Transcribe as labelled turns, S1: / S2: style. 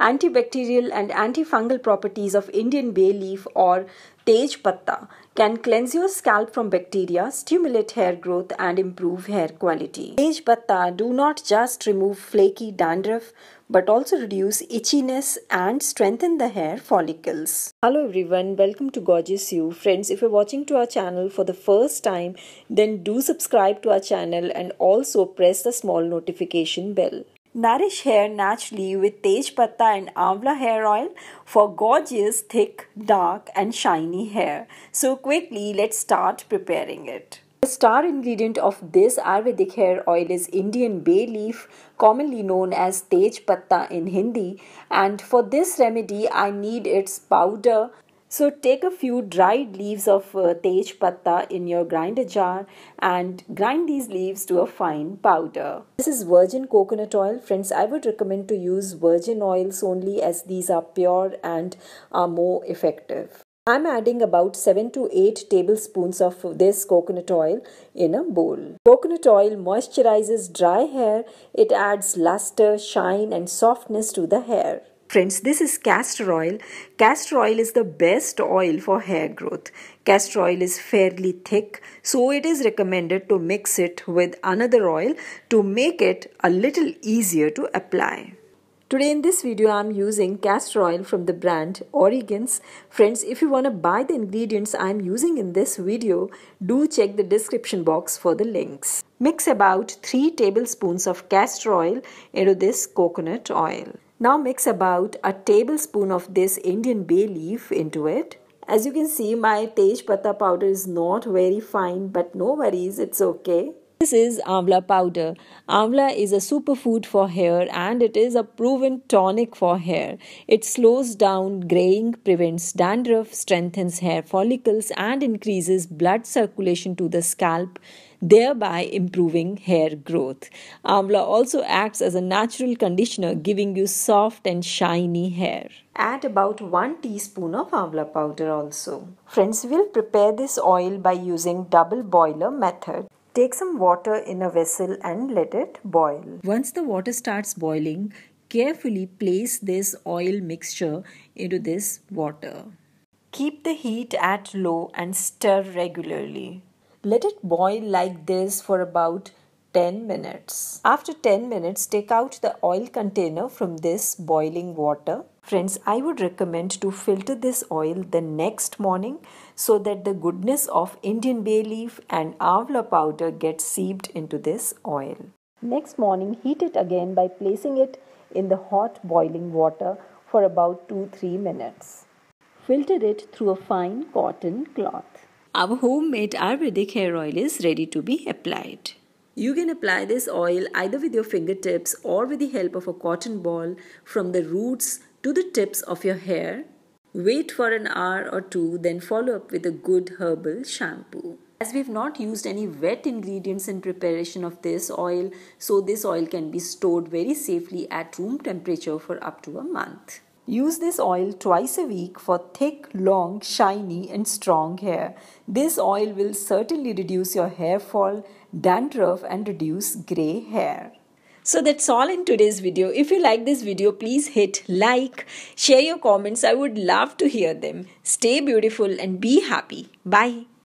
S1: Antibacterial and antifungal properties of Indian bay leaf or Tej Patta can cleanse your scalp from bacteria, stimulate hair growth and improve hair quality. Tej Patta do not just remove flaky dandruff but also reduce itchiness and strengthen the hair follicles. Hello everyone, welcome to Gorgeous You. Friends, if you're watching to our channel for the first time, then do subscribe to our channel and also press the small notification bell. Nourish hair naturally with Tej Patta and Amla hair oil for gorgeous, thick, dark and shiny hair. So quickly, let's start preparing it. The star ingredient of this Ayurvedic hair oil is Indian bay leaf, commonly known as Tej Patta in Hindi. And for this remedy, I need its powder, so take a few dried leaves of uh, tej patta in your grinder jar and grind these leaves to a fine powder. This is virgin coconut oil. Friends, I would recommend to use virgin oils only as these are pure and are more effective. I'm adding about 7 to 8 tablespoons of this coconut oil in a bowl. Coconut oil moisturizes dry hair. It adds luster, shine and softness to the hair. Friends, this is castor oil. Castor oil is the best oil for hair growth. Castor oil is fairly thick, so it is recommended to mix it with another oil to make it a little easier to apply. Today in this video I am using castor oil from the brand Origenz. Friends, if you want to buy the ingredients I am using in this video, do check the description box for the links. Mix about 3 tablespoons of castor oil into this coconut oil. Now mix about a tablespoon of this Indian bay leaf into it. As you can see my Tej Patta powder is not very fine but no worries it's okay. This is Amla powder. Amla is a superfood for hair and it is a proven tonic for hair. It slows down graying, prevents dandruff, strengthens hair follicles and increases blood circulation to the scalp thereby improving hair growth. Amla also acts as a natural conditioner, giving you soft and shiny hair. Add about 1 teaspoon of amla powder also. Friends, we'll prepare this oil by using double boiler method. Take some water in a vessel and let it boil. Once the water starts boiling, carefully place this oil mixture into this water. Keep the heat at low and stir regularly. Let it boil like this for about 10 minutes. After 10 minutes, take out the oil container from this boiling water. Friends, I would recommend to filter this oil the next morning so that the goodness of Indian bay leaf and avla powder gets seeped into this oil. Next morning, heat it again by placing it in the hot boiling water for about 2-3 minutes. Filter it through a fine cotton cloth. Our homemade Ayurvedic hair oil is ready to be applied. You can apply this oil either with your fingertips or with the help of a cotton ball from the roots to the tips of your hair. Wait for an hour or two, then follow up with a good herbal shampoo. As we've not used any wet ingredients in preparation of this oil, so this oil can be stored very safely at room temperature for up to a month. Use this oil twice a week for thick, long, shiny and strong hair. This oil will certainly reduce your hair fall, dandruff and reduce grey hair. So that's all in today's video. If you like this video, please hit like, share your comments. I would love to hear them. Stay beautiful and be happy. Bye.